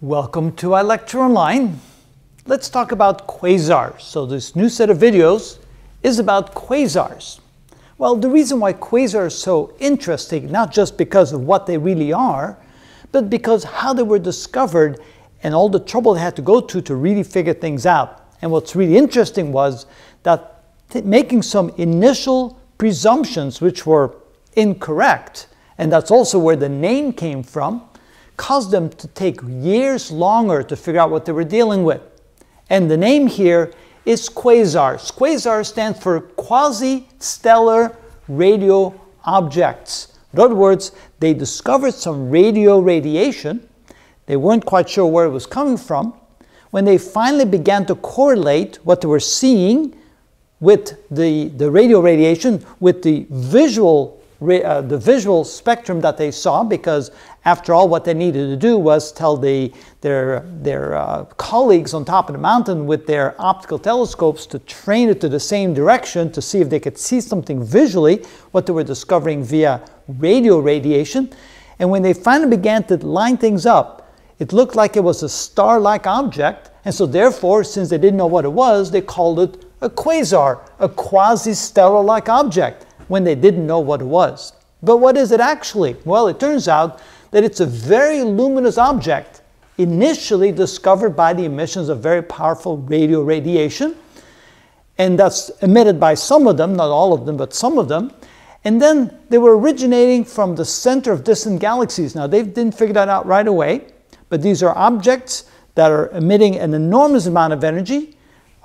Welcome to ilectureonline. Let's talk about quasars. So this new set of videos is about quasars. Well, the reason why quasars are so interesting, not just because of what they really are, but because how they were discovered and all the trouble they had to go to to really figure things out. And what's really interesting was that making some initial presumptions which were incorrect, and that's also where the name came from, caused them to take years longer to figure out what they were dealing with. And the name here is quasars. Quasar stands for quasi-stellar radio objects. In other words, they discovered some radio radiation. They weren't quite sure where it was coming from. When they finally began to correlate what they were seeing with the, the radio radiation with the visual uh, the visual spectrum that they saw because after all what they needed to do was tell the, their, their uh, colleagues on top of the mountain with their optical telescopes to train it to the same direction to see if they could see something visually, what they were discovering via radio radiation. And when they finally began to line things up, it looked like it was a star-like object, and so therefore, since they didn't know what it was, they called it a quasar, a quasi-stellar-like object when they didn't know what it was. But what is it actually? Well, it turns out that it's a very luminous object initially discovered by the emissions of very powerful radio radiation. And that's emitted by some of them, not all of them, but some of them. And then they were originating from the center of distant galaxies. Now, they didn't figure that out right away, but these are objects that are emitting an enormous amount of energy,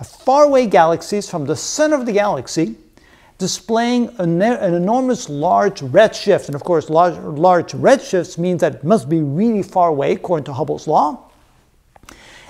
faraway galaxies from the center of the galaxy, displaying an, an enormous large redshift. And of course, large, large redshifts means that it must be really far away, according to Hubble's law.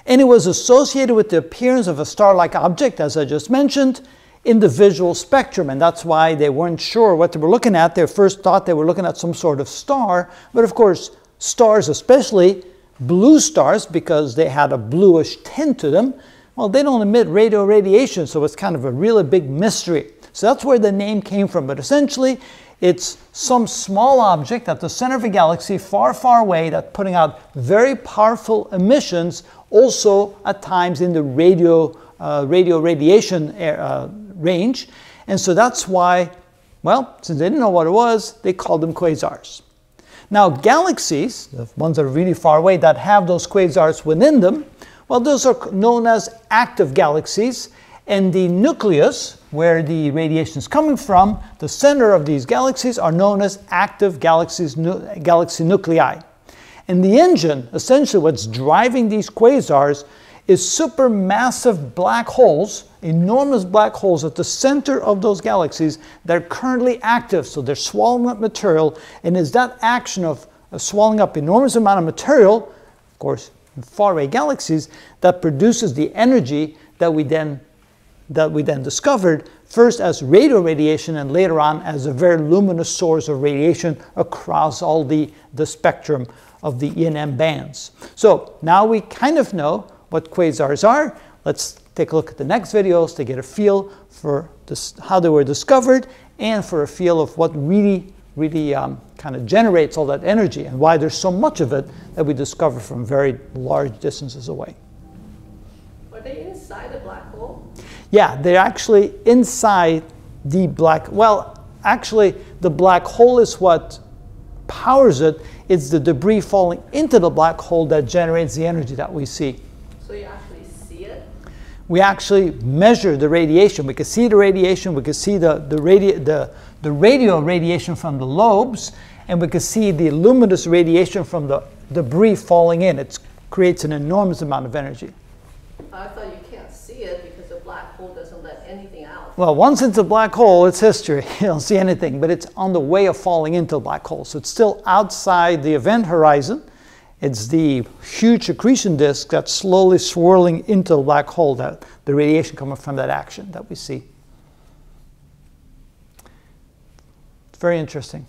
And it was associated with the appearance of a star-like object, as I just mentioned, in the visual spectrum. And that's why they weren't sure what they were looking at. They first thought they were looking at some sort of star. But of course, stars, especially blue stars, because they had a bluish tint to them, well, they don't emit radio radiation, so it's kind of a really big mystery. So that's where the name came from. But essentially, it's some small object at the center of a galaxy far, far away that's putting out very powerful emissions, also at times in the radio, uh, radio radiation uh, range. And so that's why, well, since they didn't know what it was, they called them quasars. Now, galaxies, the ones that are really far away that have those quasars within them, well, those are known as active galaxies. And the nucleus, where the radiation is coming from, the center of these galaxies are known as active galaxies, galaxy nuclei. And the engine, essentially what's driving these quasars, is supermassive black holes, enormous black holes at the center of those galaxies that are currently active. So they're swallowing up material, and it's that action of, of swallowing up enormous amount of material, of course, in faraway galaxies, that produces the energy that we then that we then discovered, first as radio radiation and later on as a very luminous source of radiation across all the, the spectrum of the E&M bands. So now we kind of know what quasars are. Let's take a look at the next videos to get a feel for this, how they were discovered and for a feel of what really, really um, kind of generates all that energy and why there's so much of it that we discover from very large distances away. Are they inside the black hole? Yeah, they're actually inside the black, well, actually the black hole is what powers it. It's the debris falling into the black hole that generates the energy that we see. So you actually see it? We actually measure the radiation. We can see the radiation, we can see the, the, radi the, the radio radiation from the lobes, and we can see the luminous radiation from the debris falling in. It creates an enormous amount of energy. I thought you can't see it because the black hole doesn't let anything out. Well, once it's a black hole, it's history. You don't see anything, but it's on the way of falling into a black hole. So it's still outside the event horizon. It's the huge accretion disk that's slowly swirling into a black hole, that the radiation coming from that action that we see. It's very interesting.